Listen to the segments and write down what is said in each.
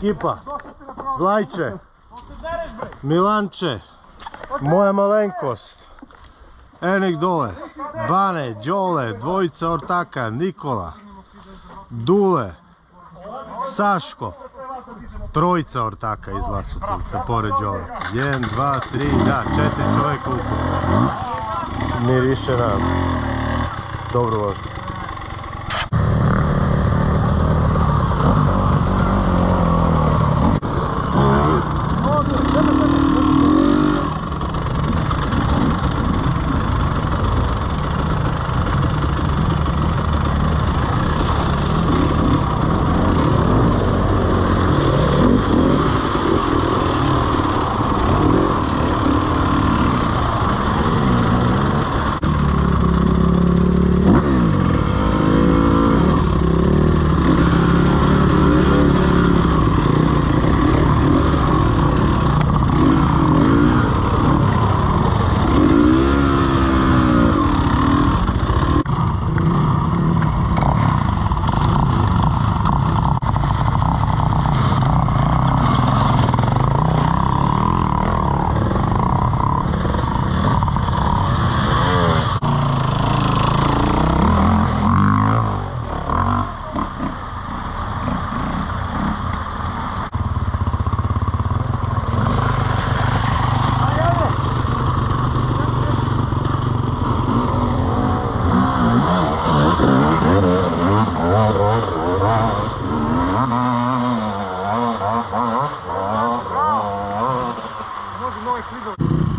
Ekipa. Vlajče. Milanče. Moja malenkost. Enik dole. Bane, Đole, dvojica ortaka, Nikola. Dule. Saško. Trojica ortaka iz Vlasutinca, pored Đoleta. Jedan, dva, tri, da, četiri čovjeka ukupno. Miriše nam. Dobro vožnju. please.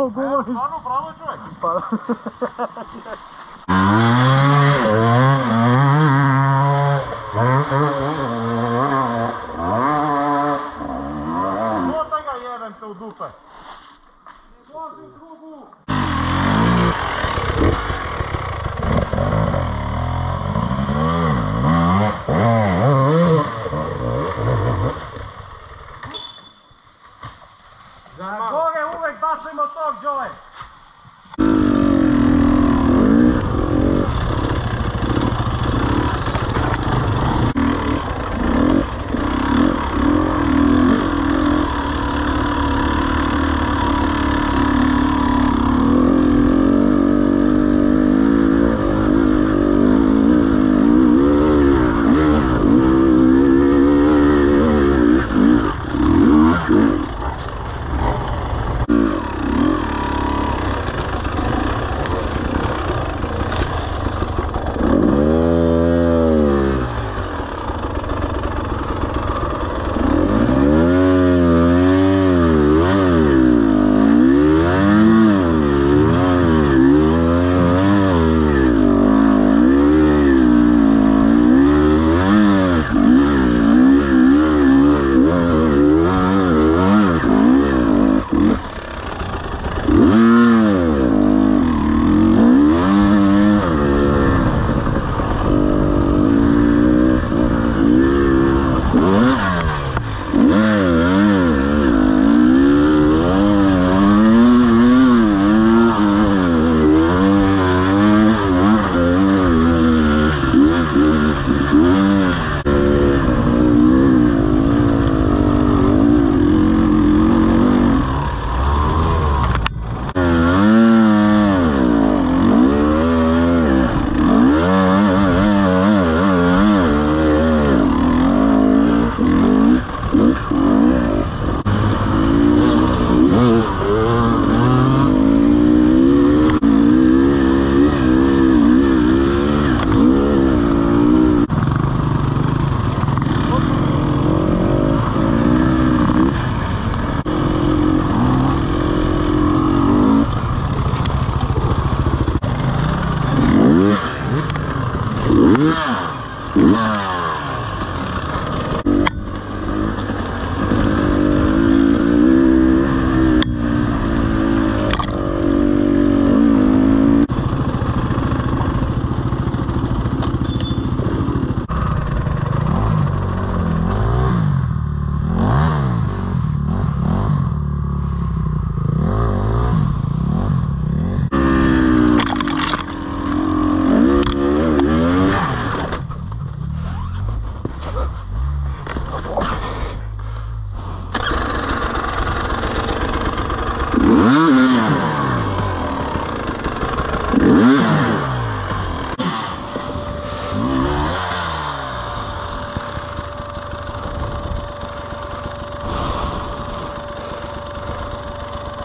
Samo govoriš. Stvarno pravo je čovjek. Pa... Primo Song, Joey.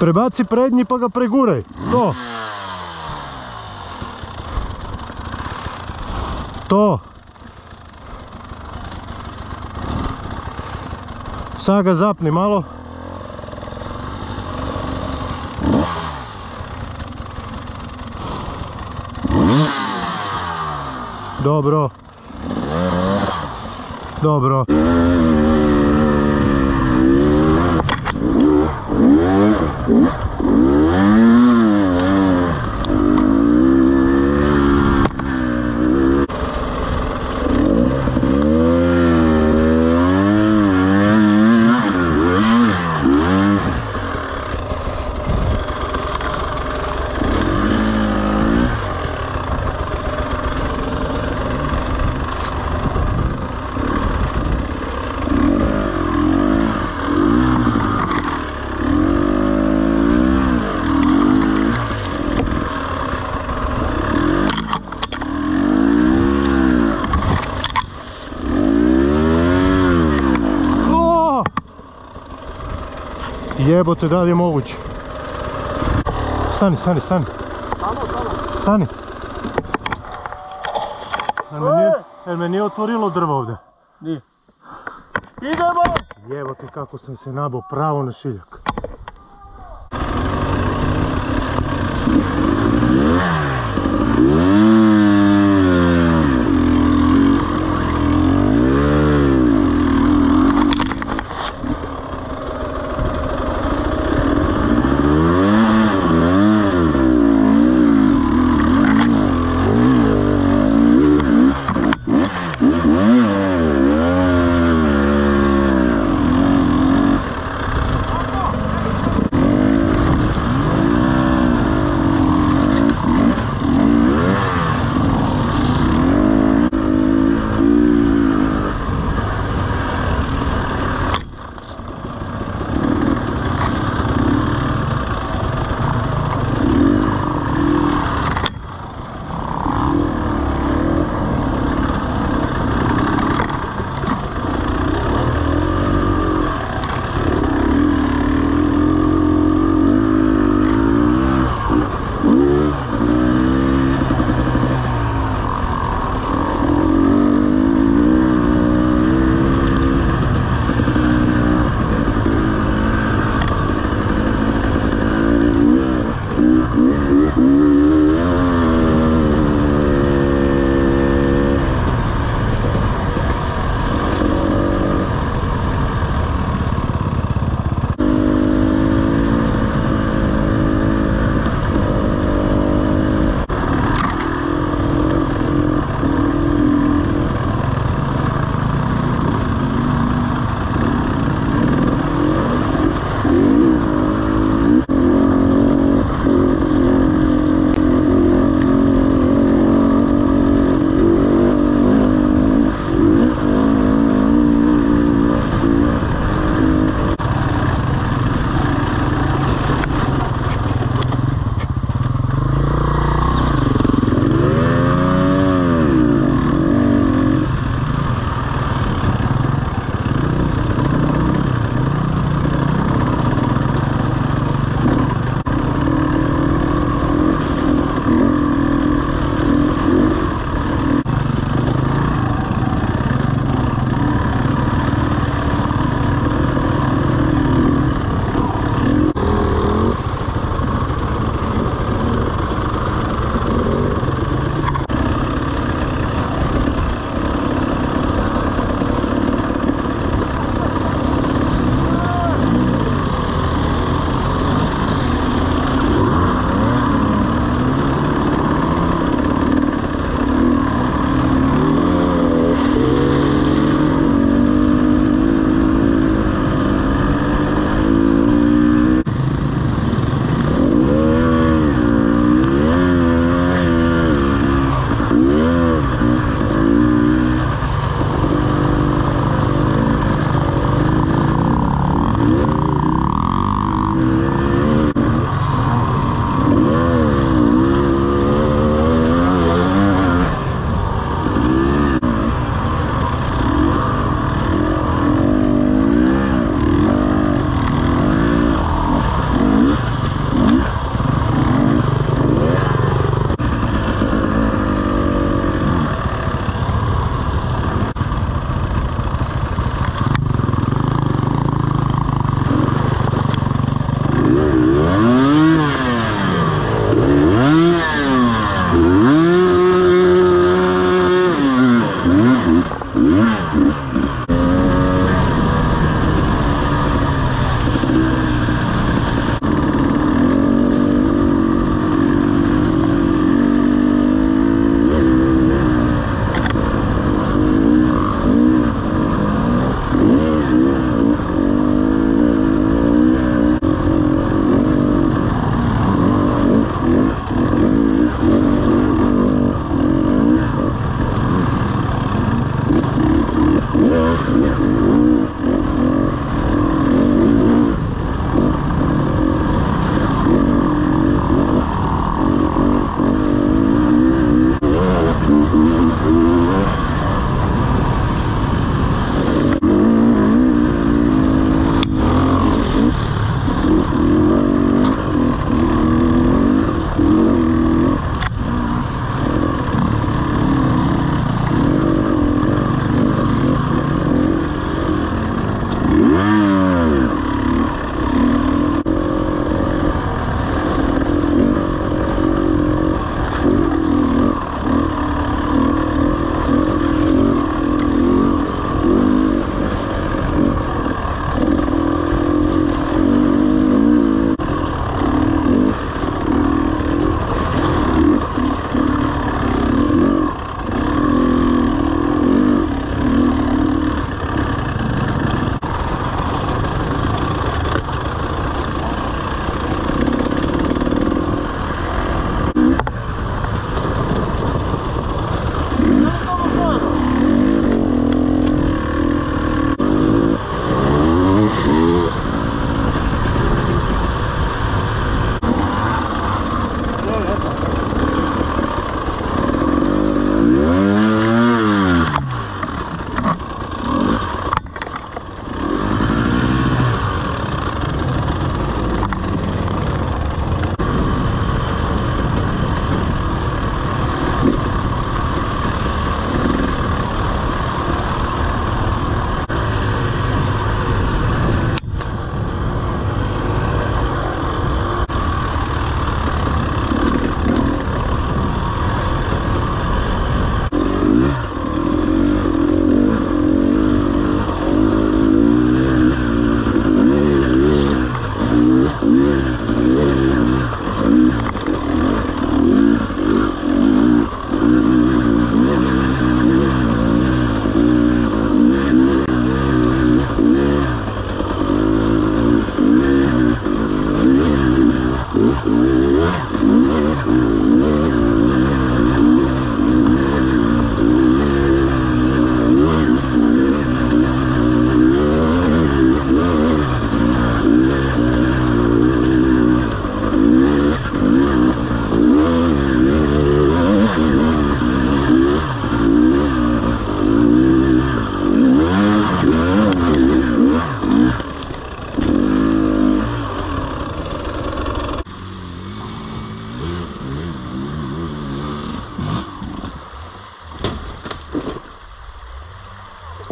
Prebaci prednji pa ga preguraj. To. To. Sad ga zapni malo. Dobro. Dobro. Mm-hmm. Jebote, da li je moguće? Stani, stani, stani. Stani. Jel me nije, jel me nije otvorilo drvo ovdje? Nije. Idemo! Jebote kako sam se nabao pravo na šiljak.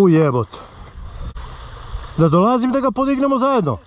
U jebot. Da dolazim da ga podignemo zajedno.